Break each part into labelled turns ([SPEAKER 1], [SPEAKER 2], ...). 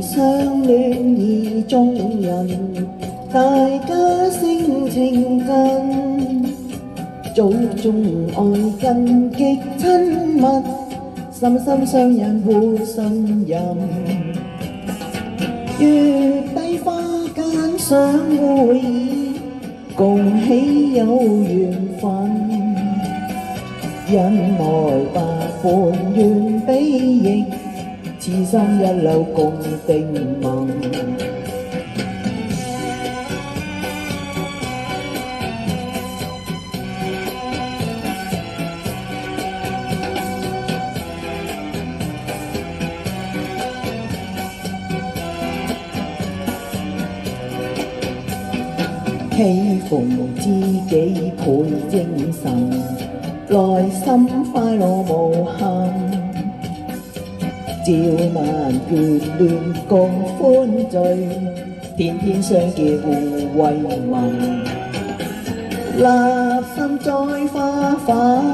[SPEAKER 1] 相恋意中人，大家性情近，祖宗爱近极亲密，心心相印互信任。月底花间相会，共喜有缘分。恩爱百般愿比翼， 痴心一缕共定盟。喜逢知己倍精神，内心快乐无限。照万眷恋共欢聚，天天相见互慰问。立心栽花花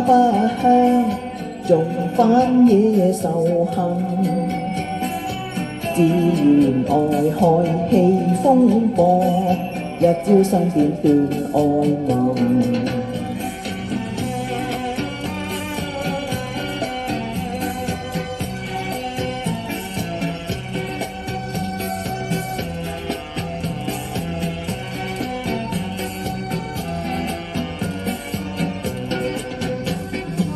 [SPEAKER 1] 不香，纵翻野仇恨。只愿爱开气风波。一朝生點斷愛夢。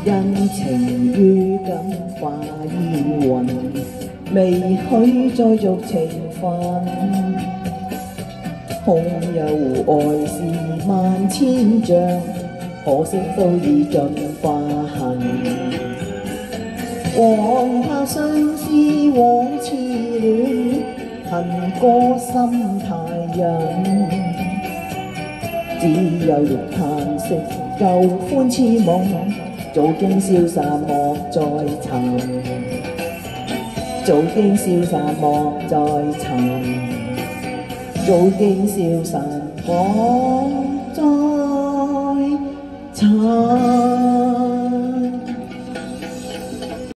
[SPEAKER 1] 恩情於今化烟云，未許再續情分。空有愛是萬千丈，可惜都已盡化痕。往客相思往痴戀，恨歌心太忍。只有欲嘆息舊歡痴梦，早经消散莫再寻。早经消散莫再寻。早经消散，莫再寻。